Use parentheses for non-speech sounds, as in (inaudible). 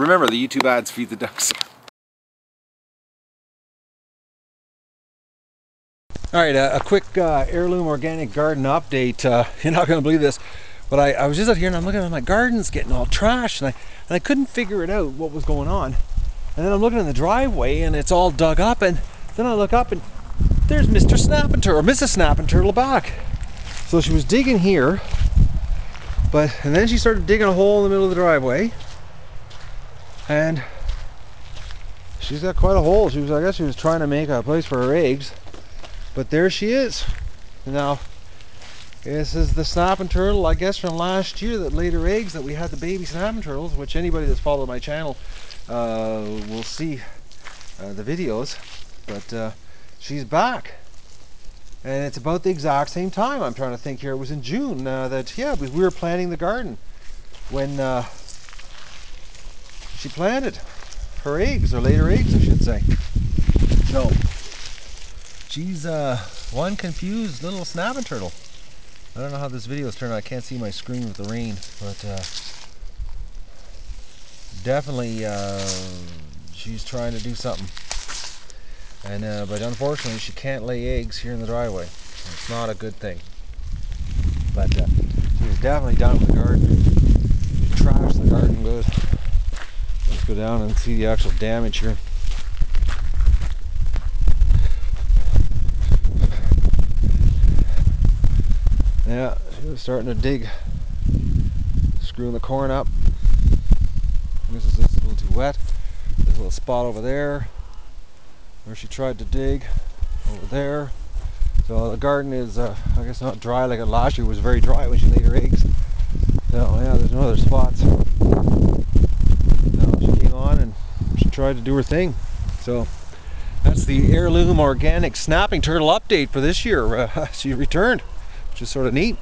Remember, the YouTube ads feed the ducks. All right, uh, a quick uh, heirloom organic garden update. Uh, (laughs) you're not going to believe this, but I, I, was just out here and I'm looking at my garden's getting all trashed, and I and I couldn't figure it out what was going on. And then I'm looking in the driveway and it's all dug up, and then I look up and there's Mr. Snapping Turtle, or Mrs. Snapping Turtle back. So she was digging here, but and then she started digging a hole in the middle of the driveway, and she's got quite a hole. She was, I guess, she was trying to make a place for her eggs. But there she is. Now this is the snapping turtle I guess from last year that laid her eggs that we had the baby snapping turtles which anybody that's followed my channel uh, will see uh, the videos. But uh, she's back. And it's about the exact same time I'm trying to think here. It was in June uh, that yeah we were planting the garden when uh, she planted her eggs or later eggs I should say so She's uh, one confused little snapping turtle. I don't know how this video is turning out. I can't see my screen with the rain, but uh, definitely uh, she's trying to do something. And uh, but unfortunately, she can't lay eggs here in the driveway. It's not a good thing. But uh, she's definitely done with the garden. She trashed the garden good. Let's go down and see the actual damage here. Yeah, she was starting to dig, screwing the corn up. This is just a little too wet. There's a little spot over there where she tried to dig over there. So the garden is, uh, I guess, not dry like it last year. Was very dry when she laid her eggs. So yeah, there's no other spots. Now she came on and she tried to do her thing. So that's the heirloom organic snapping turtle update for this year. Uh, (laughs) she returned which is sort of neat.